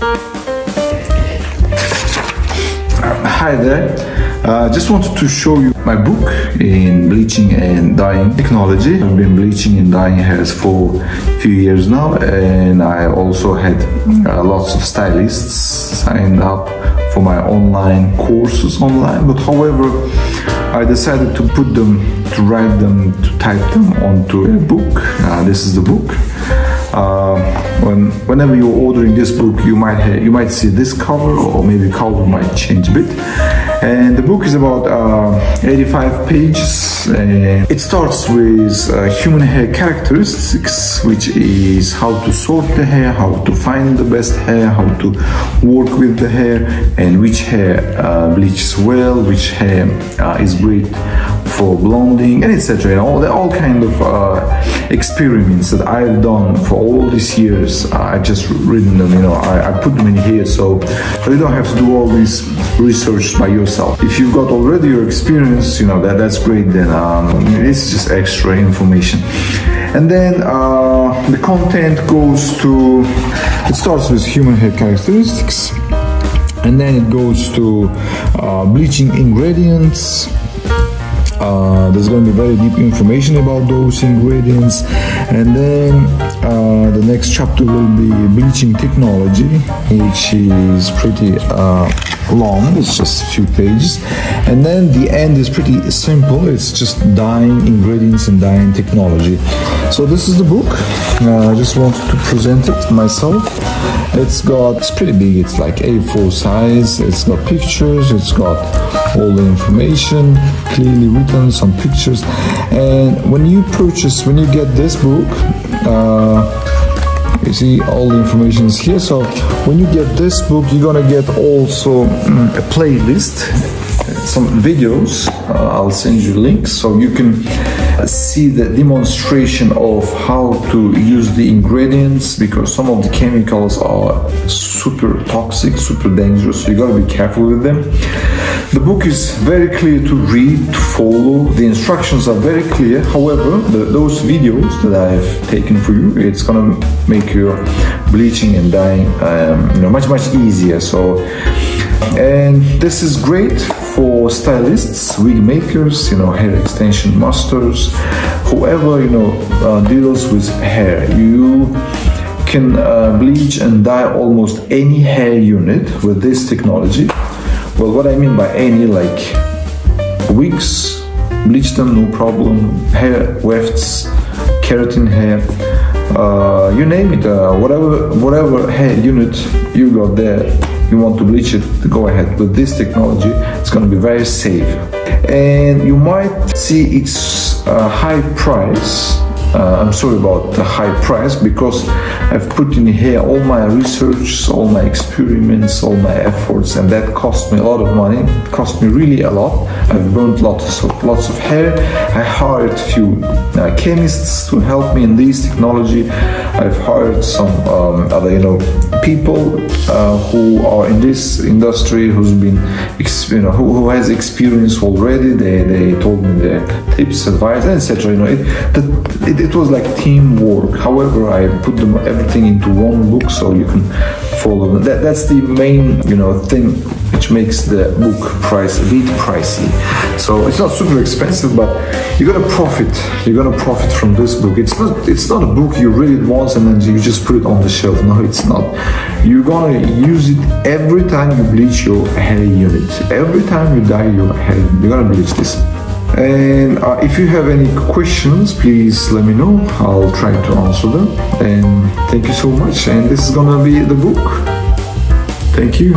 Hi there. Uh, just wanted to show you my book in bleaching and dyeing technology. I've been bleaching and dyeing hairs for a few years now, and I also had uh, lots of stylists signed up for my online courses online. But however, I decided to put them, to write them, to type them onto a book. Uh, this is the book. Uh, when, whenever you're ordering this book, you might you might see this cover, or maybe cover might change a bit. And the book is about uh, 85 pages. And it starts with uh, human hair characteristics, which is how to sort the hair, how to find the best hair, how to work with the hair, and which hair uh, bleaches well, which hair uh, is great for blonding, and etc. And all the all kind of uh, experiments that I've done for all these years. I just written them, you know, I, I put them in here, so you don't have to do all this research by yourself. If you've got already your experience, you know that that's great. Then um, it's just extra information. And then uh, the content goes to. It starts with human hair characteristics and then it goes to uh, bleaching ingredients uh, there's going to be very deep information about those ingredients. And then uh, the next chapter will be bleaching technology which is pretty uh, long. It's just a few pages. And then the end is pretty simple. It's just dyeing ingredients and dyeing technology. So this is the book. Uh, I just wanted to present it myself it's got it's pretty big it's like A4 size it's got pictures it's got all the information clearly written some pictures. And when you purchase when you get this book uh, you see all the information is here. So when you get this book you're gonna get also mm, a playlist some videos. Uh, I'll send you links so you can see the demonstration of how to use the ingredients because some of the chemicals are super toxic super dangerous you gotta be careful with them the book is very clear to read, to follow. The instructions are very clear. However, the, those videos that I've taken for you, it's gonna make your bleaching and dyeing, um, you know, much much easier. So, and this is great for stylists, wig makers, you know, hair extension masters, whoever you know uh, deals with hair. You can uh, bleach and dye almost any hair unit with this technology. Well, what I mean by any, like wigs, bleach them, no problem, hair wefts, keratin hair, uh, you name it, uh, whatever, whatever hair unit you got there, you want to bleach it, go ahead. With this technology, it's going to be very safe. And you might see its uh, high price uh, I'm sorry about the high price because I've put in here all my research, all my experiments, all my efforts, and that cost me a lot of money. It cost me really a lot. I've burned lots of lots of hair. I hired few uh, chemists to help me in this technology. I've hired some um, other, you know, people uh, who are in this industry, who's been, you know, who, who has experience already. They, they told me their tips, advice, etc. You know, it, the, it it was like teamwork. However, I put them everything into one book so you can follow them. That, that's the main, you know, thing which makes the book price a bit pricey. So it's not super expensive, but you're gonna profit. You're gonna profit from this book. It's not. It's not a book you read it once and then you just put it on the shelf. No, it's not. You're gonna use it every time you bleach your hair unit. Every time you dye your hair, you're gonna bleach this. And uh, if you have any questions, please let me know. I'll try to answer them. And thank you so much. And this is gonna be the book. Thank you.